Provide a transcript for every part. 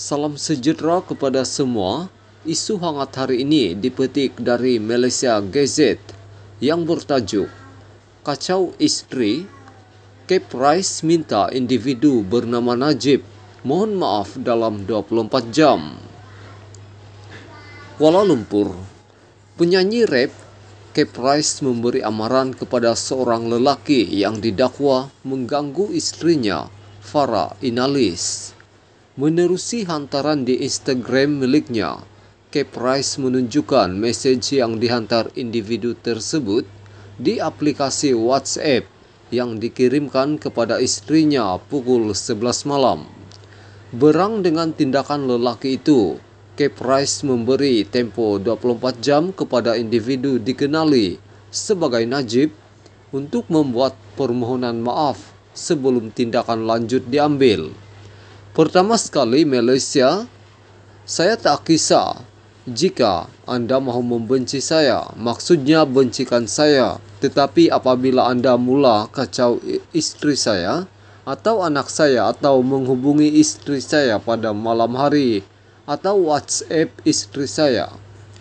Salam sejahtera kepada semua. Isu hangat hari ini dipetik dari Malaysia Gazette yang bertajuk Kacau Isteri, Cape Rice minta individu bernama Najib mohon maaf dalam 24 jam. Kuala Lumpur, penyanyi rap Cape Rice memberi amaran kepada seorang lelaki yang didakwa mengganggu istrinya, Farah Inalis. Menerusi hantaran di Instagram miliknya, Cape Rice menunjukkan mesej yang dihantar individu tersebut di aplikasi WhatsApp yang dikirimkan kepada istrinya pukul 11 malam. Berang dengan tindakan lelaki itu, Cape Rice memberi tempo 24 jam kepada individu dikenali sebagai Najib untuk membuat permohonan maaf sebelum tindakan lanjut diambil. Pertama sekali Malaysia, saya tak kisah jika Anda mahu membenci saya, maksudnya bencikan saya. Tetapi apabila Anda mula kacau istri saya atau anak saya atau menghubungi istri saya pada malam hari atau WhatsApp istri saya,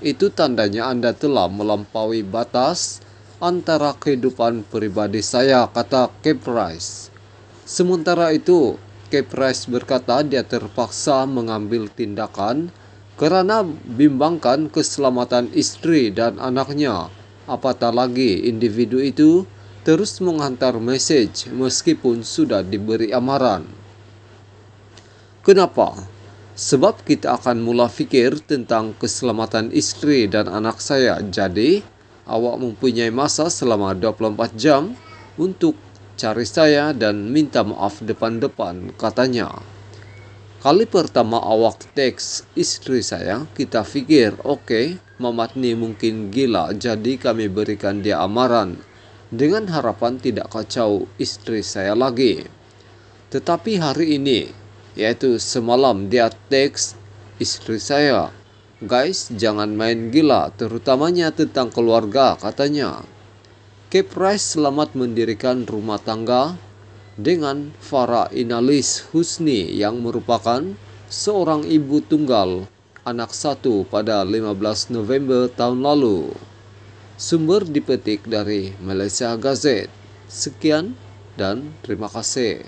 itu tandanya Anda telah melampaui batas antara kehidupan pribadi saya, kata Cape Rice. Sementara itu, Rice berkata dia terpaksa mengambil tindakan karena bimbangkan keselamatan istri dan anaknya. Apatah lagi individu itu terus menghantar mesej meskipun sudah diberi amaran. Kenapa? Sebab kita akan mula fikir tentang keselamatan istri dan anak saya. Jadi, awak mempunyai masa selama 24 jam untuk cari saya dan minta maaf depan-depan, katanya. Kali pertama awak teks istri saya, kita fikir, oke, okay, Mamat ni mungkin gila, jadi kami berikan dia amaran dengan harapan tidak kacau istri saya lagi. Tetapi hari ini, yaitu semalam dia teks istri saya, guys jangan main gila, terutamanya tentang keluarga, katanya. Rice selamat mendirikan rumah tangga dengan Farah Inalis Husni yang merupakan seorang ibu tunggal anak satu pada 15 November tahun lalu. Sumber dipetik dari Malaysia Gazette. Sekian dan terima kasih.